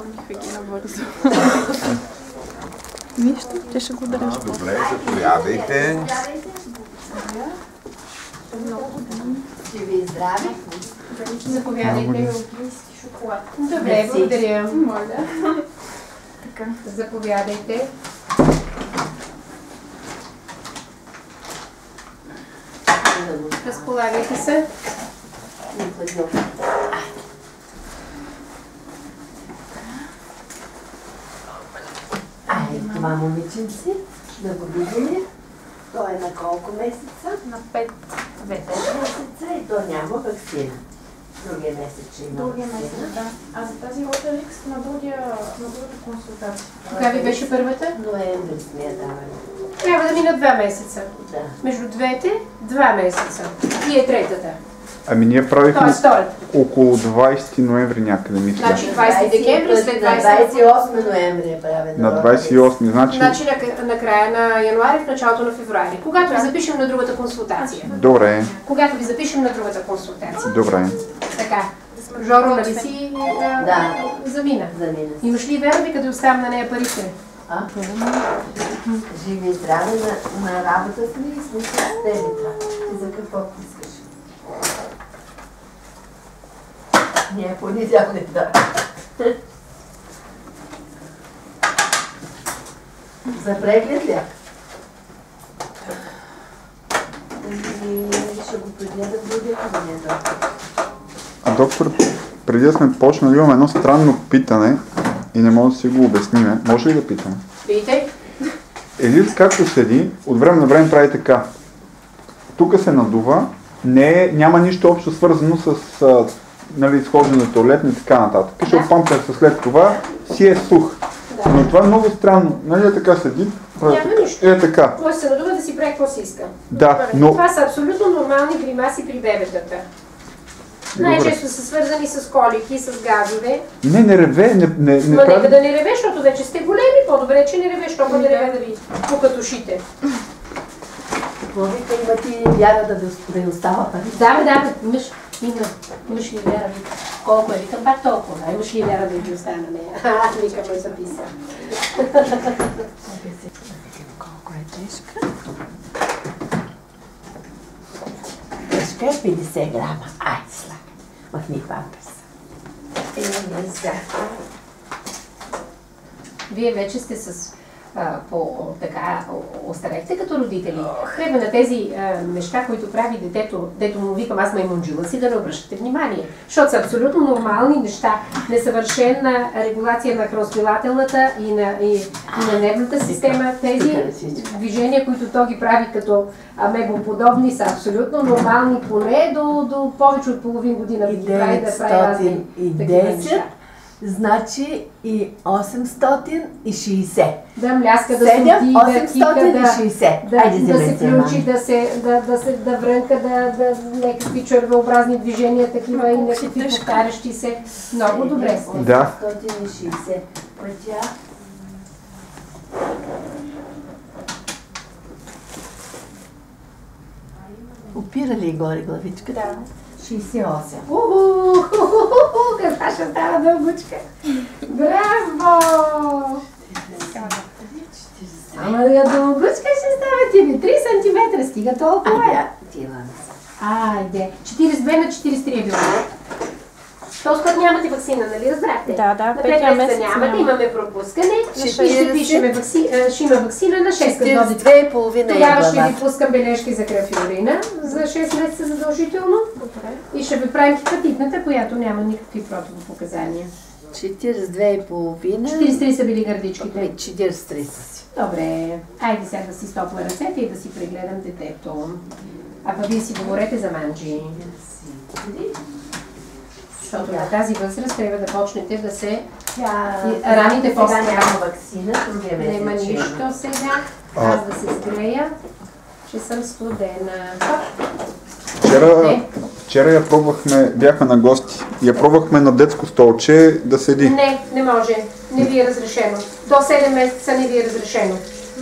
Изпълнихме ги набързо. Нищо, те ще го дадеш. Добре, заповядайте. Живи и здрави. Заповядайте. Добре, благодаря. Моля. Заповядайте. Разполагайте се. Ай, това момиченце, да го видим. Той е на колко месеца? На пет. Пет месеца и то няма вакцина. Другия месец ще има Другия месец, да. А за тази Лотерикс на другия, на другата консултация. Кога ви беше първата? Ноември сме я давали. Трябва да минат два месеца. Да. Между двете, два месеца. И е третата. Ами ние правихме около 20 ноември някъде, мисля. Значи 20 декември, след На 20 28 ноември е правена. На 28, значи... Значи на, на края на януари, в началото на февруари. Когато ви запишем на другата консултация. Добре, Когато ви запишем на другата консултация. добре. Така. Жоро, нали си а, Да. замина? Замина. Имаш ли верби, като оставям на нея парите? А? Живи и здрави на, на работа сме и сме с тебе. Ти за какво искаш? Ние понизяваме да. За преглед ли? Ами, Ще го прегледам другия кабинет. доктор. Преди да сме почнали, имам едно странно питане и не мога да си го обясниме. Може ли да питам? Видите? Елиз както седи, от време на време прави така. Тук се надува, не е, няма нищо общо свързано с а, нали, изхождане на туалетна и така нататък. Защото памперса след това си е сух. Но това е много странно. Нали е така седи? Няма така. нищо. Е така. Може да се надува да си прави какво си иска. Да, но Това са абсолютно нормални гримаси при бебетата. Най-често са свързани с колики, с газове. не, не реве, не, не, не Ма нека прави... да не реве, защото вече сте големи. По-добре, че не реве, защото да реве да ви пукат ушите. Какво има ти вяра да, ви- да остава пари? Да, да, бе, имаш, има, имаш ли вяра? Вика. Колко е? Викам, пак толкова. А имаш ли вяра да ги остане на нея? А, викам, ме записа. Колко е тежка? Тежка е 50 грама. Ай, слагай. Махни памперса. Е, не сега. Вие вече сте с а, по, така, о- остарехте като родители. Трябва на тези а, неща, които прави детето, дето му викам аз маймунджила си, да не обръщате внимание. Защото са абсолютно нормални неща. Несъвършена регулация на храносмилателната и на, и, и на нервната система. Тези движения, които то ги прави като амебоподобни, са абсолютно нормални, поне до, до повече от половин година И ги прави да прави разни такива 910, неща. Значи и 860. Да мляска, да 7, стоти, да кика, да... 860. да, Айде, да се вземете, включи, да се да, да, се, да врънка, да, да някакви червеобразни движения, такива и някакви повтарящи се. Много добре сте. Да. 860 пътя. Опира ли горе главичката? Да. 68. Уху, каква ще става дългучка. Браво! Ама да дългучка ще става ти ми. 3 см стига толкова. е. Айде. 42 на 43 е било. Този път нямате вакцина, нали разбрахте? Да, да, На петия 5 месеца месец нямате, няма. имаме пропускане. Ще 40. пишеме вакци... ще има вакцина на 6 дозици. 42 и половина е Тогава ще ви пускам бележки за кръв и урина за 6 месеца задължително. И ще ви правим хепатитната, която няма никакви противопоказания. 42 и половина. 43 са били гърдичките. 43 са си. Добре. Айде сега да си стопла ръцете и да си прегледам детето. А пък вие си говорете за манджи. Защото на тази възраст трябва да почнете да се... Тя... Раните сега после. няма вакцина, другия месец Нема ще има. нищо сега. Аз да се сгрея, че съм студена. Вчера, Не. Вчера я пробвахме, бяхме на гости, я пробвахме на детско столче да седи. Не, не може. Не ви е разрешено. До 7 месеца не ви е разрешено.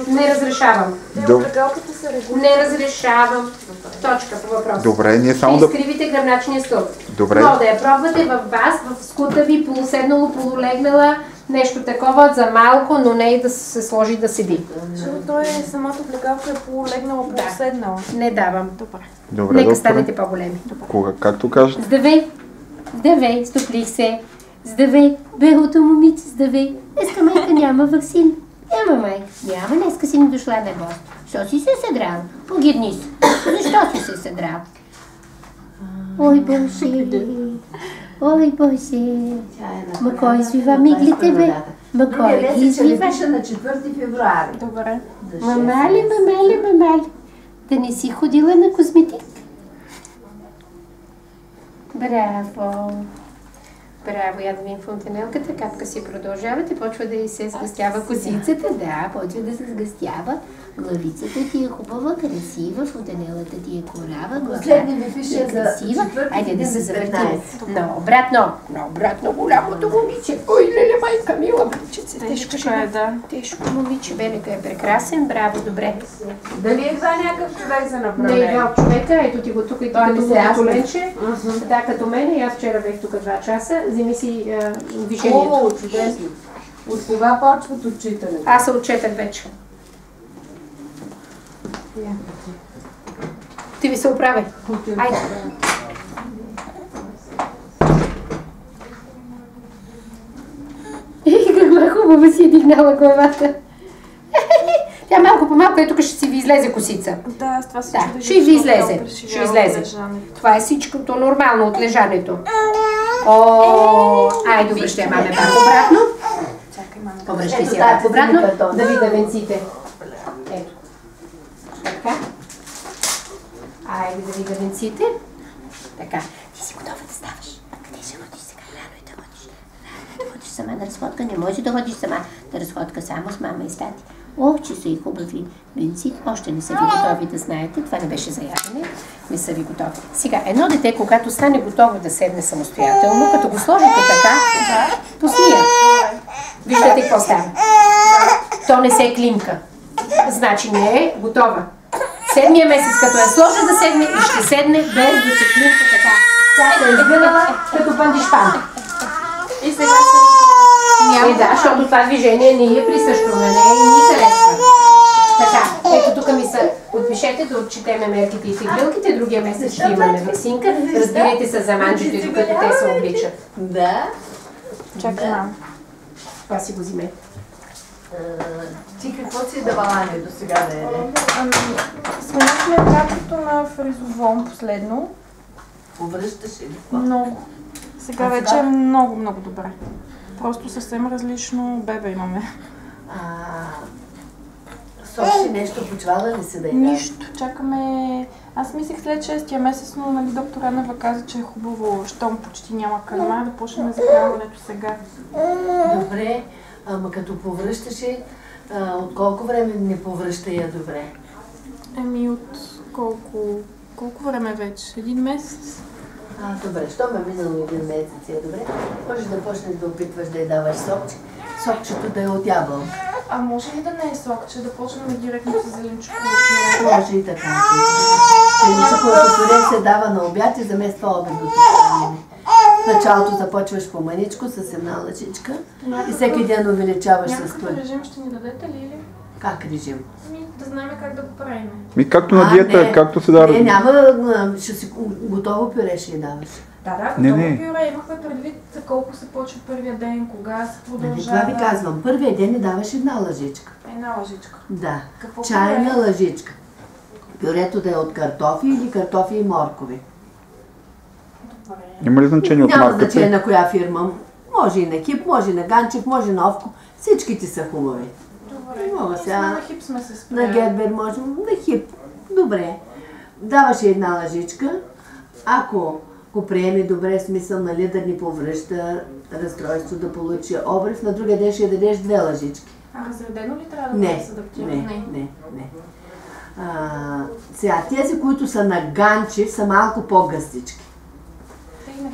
Не разрешавам. Регулират. Не разрешавам. Точка по въпроса. Добре, ние само да... изкривите гръбначния стълб. Добре. Но да я пробвате в вас, в скута ви, полуседнало, полулегнала, нещо такова за малко, но не и да се сложи да седи. Защото той е самата облегалка е полулегнала, полуседнала. Не давам. Добре. Добре, Нека доктор. станете по-големи. Кога, както кажете. Здравей! Здравей, стоплих се. Здравей, белото момиче, здравей. Днеска майка няма вакцин. Няма майка. Няма, днеска си ми дошла на гост. Що си се съдрал? Погидни се. Защо си се съдрал? Ой, Боже! Ой, Боже! Ма кой извива миглите, бе? Ма кой ги извива? напиша на 4 февруари. Добре. Мамали, мамали, мамали. Да не си ходила на козметик? Браво! Браво, я да видим фонтанелката, капка си продължавате, почва да й се сгъстява косицата, да, почва да се сгъстява. Главицата ти е хубава, красива, фонтанелата ти е корава, главата ми пише е за красива. Айде да се за завъртим. 15. Но обратно, но обратно голямото момиче. Ой, леле, майка мила, момичице, тежко Тежко е, да. Тежко момиче, Белека е прекрасен, браво, добре. Дали е това някакъв човек за Не е направление? два човека, ето ти го тук и тук ми като се. Да, мен, аз вчера бех тук два часа, вземи си а, движението. Хубаво, чудесно. От кога почват отчитането? Аз се отчетах вече. Ти ви се оправи. Айде. Каква хубава си е дигнала главата. Тя малко по малко, ето тук ще си ви излезе косица. Да, аз това се Да, ще ви излезе. Ще излезе. Това е всичкото нормално от лежането. О, айде, обръщай маме пак обратно. Чакай, мама. Обръщай тази пак обратно, да видя венците. Ето. Така. Айде да видя венците. Така. Ти си готова да ставаш. Къде ще ходиш сега? Рано и да ходиш. Рано да ходиш сама на разходка. Не може да ходиш сама на разходка само с мама и с тати. О, че са и хубави венци. Още не са ви готови да знаете. Това не беше за ядене. Не са ви готови. Сега, едно дете, когато стане готово да седне самостоятелно, като го сложите така, пусни я. Виждате какво става. То не се климка. Значи не е готова. Седмия месец, като я сложа да седне и ще седне без да се климка така. Тя се е изгънала като бандишпан. И сега съм... Е, да, защото това движение не е присъщо на нея и ни харесва. Така, ето тук ми са, подпишете да отчетеме мерките и фигурките, другия месец ще имаме месинка. Разбирайте се за манджите, докато те се обличат. Да. Чакай. Това си го взимете. Ти какво си е давала Ани до сега да яде? Ами, сменихме кратото на фризовон последно. Повръщаш ли? Много. Сега А вече сега? е много, много добре. Просто съвсем различно бебе имаме. А, Сочи нещо почвала ли се да яде? Нищо. Чакаме... Аз мислех след 6-я месец, но нали, доктор Анева каза, че е хубаво, щом почти няма кърма, да почнем захранването сега. Добре, ама като повръщаше, от колко време не повръща я добре? Еми от колко... Колко време вече? Един месец? А, добре, що ме минало един месец е добре, може да почнеш да опитваш да й даваш сокче. Сокчето да е от ябълка. А може ли да не е сокче, да почнем директно с зеленчуко? Може и така. Зеленчуковото пюре се дава на обяд и замества обедното хранене. В началото започваш по маничко с една лъжичка и всеки ден увеличаваш с Някакъв пъти. режим ще ни дадете ли? Как режим? Да знаем как да го правим. Ми както на А, диета, не. както се дава. Не, няма, ще си готово пюре ще й даваш. Да, да, Не, не. пюре. Имахме предвид за колко се почва първия ден, кога се Нали, продължава. това ви казвам. Първия ден ни даваш една лъжичка. Една лъжичка. Да. Какво Чайна пюре? лъжичка. Пюрето да е от картофи или картофи и моркови. Добре. Има ли значение от Няма значение марката? на коя фирма. Може и на Хип, може и на Ганчев, може и на Овко. Всичките са хубави. Добре. Мога сега. на хип сме се спряли. На Гербер може, на Хип. Добре. Даваш една лъжичка. Ако го приеме добре, смисъл, нали, да ни повръща разстройство, да получи обрив, на другия ден ще й дадеш две лъжички. А разредено ли трябва да Не, бъде адаптирано? не, не, не. А, сега, тези, които са на ганчи, са малко по-гъстички.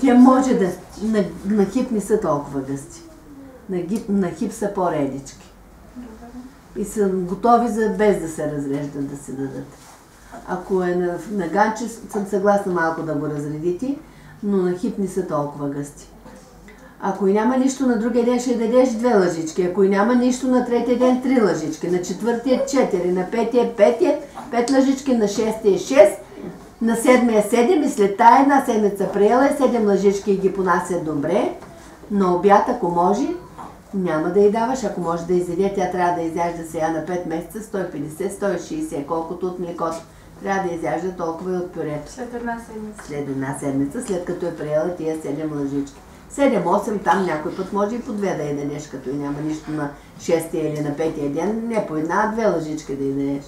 Хип може да... На, на хип не са толкова гъсти. На, гип, на хип са по-редички. и са готови за без да се разреждат да се дадат. Ако е на, на ганче, съм съгласна малко да го разредите, но на хип не са толкова гъсти. Ако и няма нищо, на другия ден ще дадеш две лъжички. Ако и няма нищо, на третия ден три лъжички. На четвъртия четири, на петия петия, пет лъжички, на шестия шест, на седмия седем и след тая една седмица приела е седем лъжички и ги понася добре. На обяд, ако може, няма да й даваш. Ако може да изяде, тя трябва да изяжда сега на 5 месеца 150, 160, колкото от млекото. Трябва да изяжда толкова и от пюрето След една седмица. след една седмица, след като е приела тия 7 лъжички. 7-8 там някой път може и по две да я дадеш, като и няма нищо на 6 или на 5 ден, не по една, а две лъжички да й дадеш.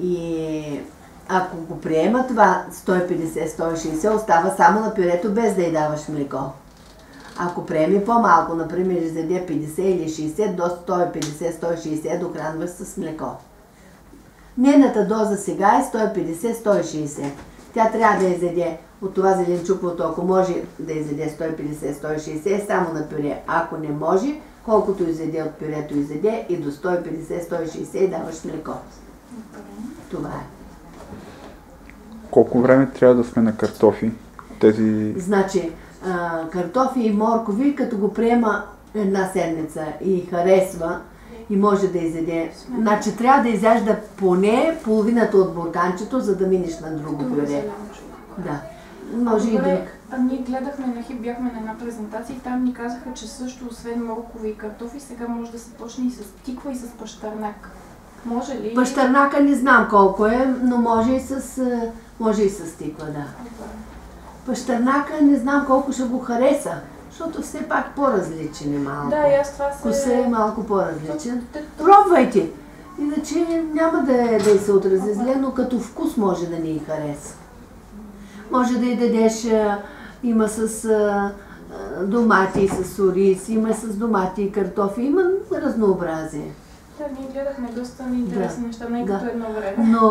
И ако го приема това 150-160, остава само на пюрето без да й даваш млеко. Ако приеме по-малко, например, изяде 50 или 60, до 150-160 дохранваш с млеко. Нейната доза сега е 150-160. Тя трябва да изяде от това зеленчуковото, ако може да изяде 150-160, само на пюре. Ако не може, колкото изяде от пюрето изяде и до 150-160 даваш млеко. Това е. Колко време трябва да сме на картофи? Тези... Значи, а, картофи и моркови, като го приема една седмица и харесва и може да изяде, значи трябва да изяжда поне половината от бурганчето, за да минеш на друго Добре, пюре. зеленчук. Да. Може и друг. Добре, а ние гледахме на ХИП, бяхме на една презентация и там ни казаха, че също освен моркови и картофи, сега може да се почне и с тиква и с пащарнак. Може ли? Пащарнака не знам колко е, но може и с, а, може и с тиква, да. Добре. Пащарнака не знам колко ще го хареса, защото все пак по-различен е малко. Да, и аз това се... Вкусът е малко по-различен. Те- те- Пробвайте! Иначе няма да, е- да се отрази зле, но като вкус може да ни хареса. Може да й дадеш, има с а, домати, с ориз, има с домати и картофи, има разнообразие. Да, ние гледахме доста интересни Да. неща, не Да. като едно време. Но,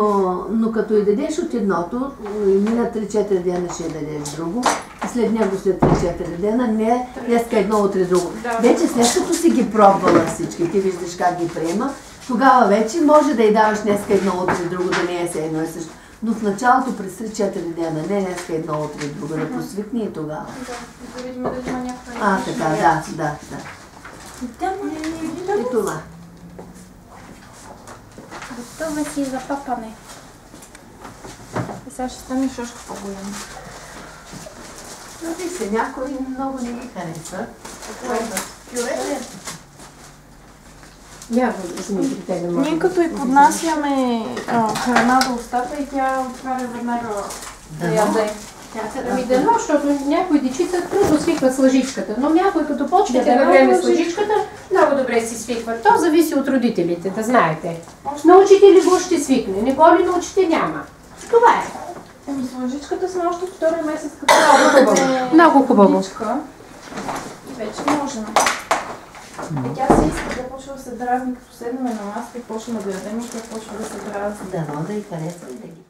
но като и дадеш от едното, мина 3-4 дена ще дадеш друго, и след него след 3-4 дена, не днеска едно, утре друго. Да. Вече след като си ги пробвала всички, ти виждаш как ги приема, тогава вече може да й даваш днеска едно, утре друго, да не е все едно и също. Но в началото през 3-4 дена, не днеска едно, утре друго, да посвикне и тогава. Да, да видим дали има някаква... А, така, да, да, да. Да, И това. Готова си за папане. И сега ще стане шошка по-голяма. Виж се, някои много не ги харесват. Пюре? Ние като и поднасяме а, храна до устата и тя отваря веднага да яде. Ами дано, защото някои дечица трудно свикват с лъжичката, но някой като почнете Да, да, с лъжичката, много добре си свикват. То зависи от родителите, да знаете. Научите ли го, ще свикне. Не го ли научите, няма. Това е. Еми, с лъжичката сме още втори месец като Много хубаво. Много хубаво. И вече можем. И тя се иска, тя почва да се дразни, като седнем на маска и почваме да ядем и тя почва да се дразни. Дано да й харесва и да ги